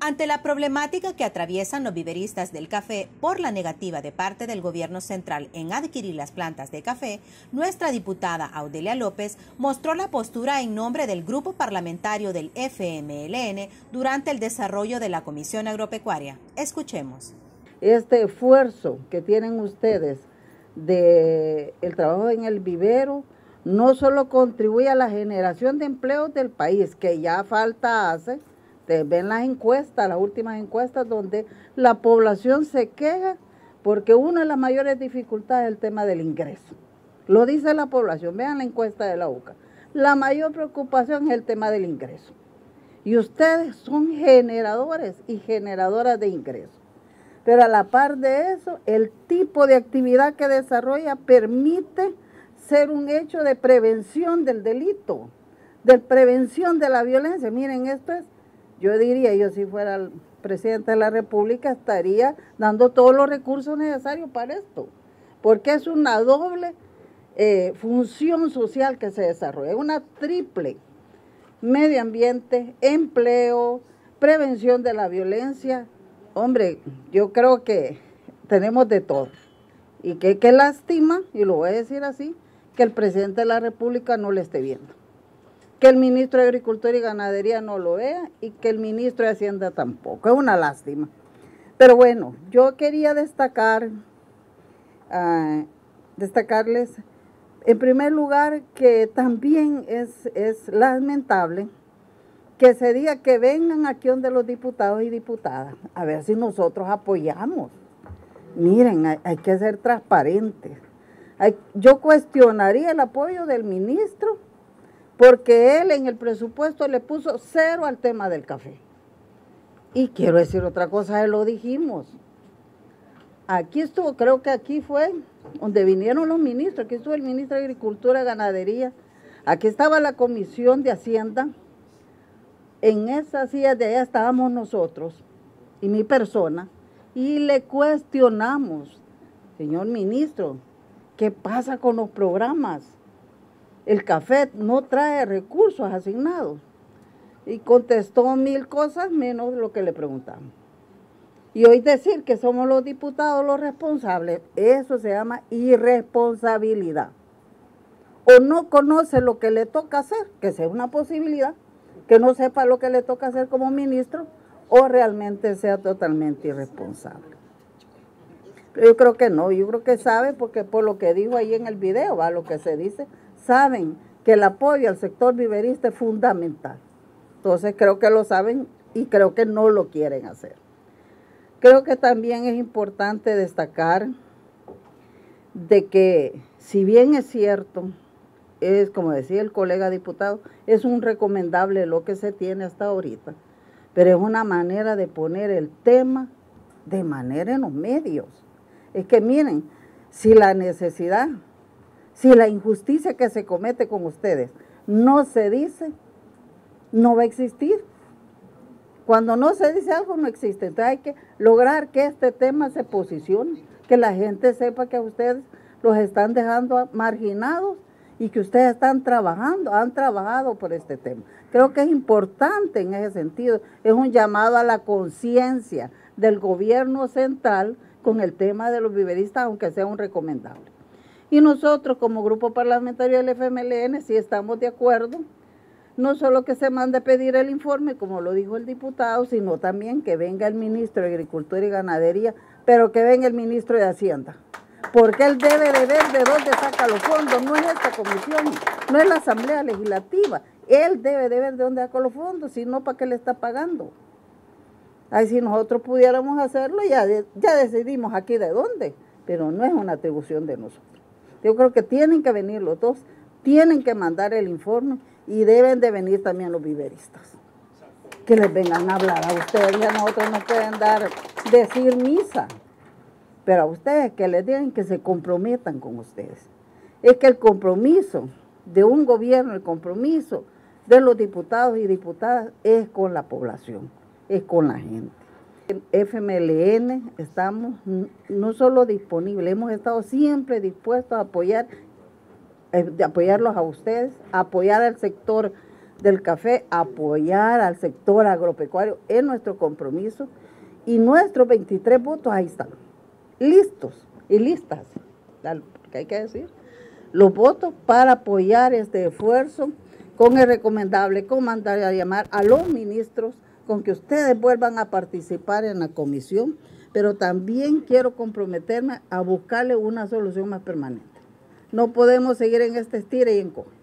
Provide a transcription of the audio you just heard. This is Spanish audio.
Ante la problemática que atraviesan los viveristas del café por la negativa de parte del gobierno central en adquirir las plantas de café, nuestra diputada Audelia López mostró la postura en nombre del grupo parlamentario del FMLN durante el desarrollo de la Comisión Agropecuaria. Escuchemos. Este esfuerzo que tienen ustedes de el trabajo en el vivero no solo contribuye a la generación de empleos del país, que ya falta hace, ven las encuestas, las últimas encuestas, donde la población se queja porque una de las mayores dificultades es el tema del ingreso. Lo dice la población, vean la encuesta de la UCA. La mayor preocupación es el tema del ingreso. Y ustedes son generadores y generadoras de ingresos. Pero a la par de eso, el tipo de actividad que desarrolla permite ser un hecho de prevención del delito, de prevención de la violencia. Miren, esto es yo diría, yo si fuera el presidente de la República, estaría dando todos los recursos necesarios para esto, porque es una doble eh, función social que se desarrolla, una triple, medio ambiente, empleo, prevención de la violencia. Hombre, yo creo que tenemos de todo. Y que qué lástima, y lo voy a decir así, que el presidente de la República no le esté viendo que el ministro de Agricultura y Ganadería no lo vea y que el ministro de Hacienda tampoco. Es una lástima. Pero bueno, yo quería destacar, ah, destacarles, en primer lugar, que también es, es lamentable que se diga que vengan aquí donde los diputados y diputadas, a ver si nosotros apoyamos. Miren, hay, que ser transparentes. yo cuestionaría el apoyo del ministro porque él en el presupuesto le puso cero al tema del café. Y quiero decir otra cosa, lo dijimos. Aquí estuvo, creo que aquí fue donde vinieron los ministros, aquí estuvo el ministro de Agricultura Ganadería, aquí estaba la Comisión de Hacienda, en esa silla de allá estábamos nosotros y mi persona, y le cuestionamos, señor ministro, ¿qué pasa con los programas? El café no trae recursos asignados. Y contestó mil cosas menos lo que le preguntamos. Y hoy decir que somos los diputados los responsables, eso se llama irresponsabilidad. O no conoce lo que le toca hacer, que sea una posibilidad, que no sepa lo que le toca hacer como ministro, o realmente sea totalmente irresponsable. Yo creo que no, yo creo que sabe porque por lo que dijo ahí en el video, va lo que se dice, saben que el apoyo al sector viverista es fundamental. Entonces creo que lo saben y creo que no lo quieren hacer. Creo que también es importante destacar de que si bien es cierto, es como decía el colega diputado, es un recomendable lo que se tiene hasta ahorita, pero es una manera de poner el tema de manera en los medios. Es que miren, si la necesidad si la injusticia que se comete con ustedes no se dice, no va a existir. Cuando no se dice algo, no existe. Entonces hay que lograr que este tema se posicione, que la gente sepa que a ustedes los están dejando marginados y que ustedes están trabajando, han trabajado por este tema. Creo que es importante en ese sentido. Es un llamado a la conciencia del gobierno central con el tema de los viveristas, aunque sea un recomendable. Y nosotros como grupo parlamentario del FMLN sí estamos de acuerdo, no solo que se mande a pedir el informe, como lo dijo el diputado, sino también que venga el ministro de Agricultura y Ganadería, pero que venga el ministro de Hacienda. Porque él debe de ver de dónde saca los fondos, no es esta comisión, no es la Asamblea Legislativa. Él debe de ver de dónde saca los fondos, si no, ¿para qué le está pagando? Ahí si nosotros pudiéramos hacerlo, ya, ya decidimos aquí de dónde, pero no es una atribución de nosotros. Yo creo que tienen que venir los dos, tienen que mandar el informe y deben de venir también los viveristas. Que les vengan a hablar a ustedes, ya nosotros no pueden dar, decir misa, pero a ustedes que les digan que se comprometan con ustedes. Es que el compromiso de un gobierno, el compromiso de los diputados y diputadas es con la población, es con la gente. FMLN estamos no solo disponibles, hemos estado siempre dispuestos a apoyar, eh, apoyarlos a ustedes, apoyar al sector del café, apoyar al sector agropecuario es nuestro compromiso y nuestros 23 votos ahí están, listos y listas, ¿qué hay que decir? Los votos para apoyar este esfuerzo con el recomendable, con mandar a llamar a los ministros, con que ustedes vuelvan a participar en la comisión, pero también quiero comprometerme a buscarle una solución más permanente. No podemos seguir en este estire y encoge.